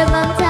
sebelum